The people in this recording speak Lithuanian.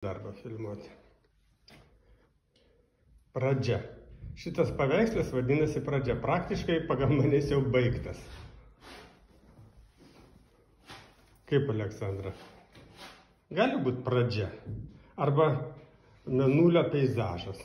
darbą filmuoti. Pradžia. Šitas paveikslas vadinasi pradžia. Praktiškai pagal manęs jau baigtas. Kaip Aleksandra? Gali būti pradžia. Arba mėnulio peizažas.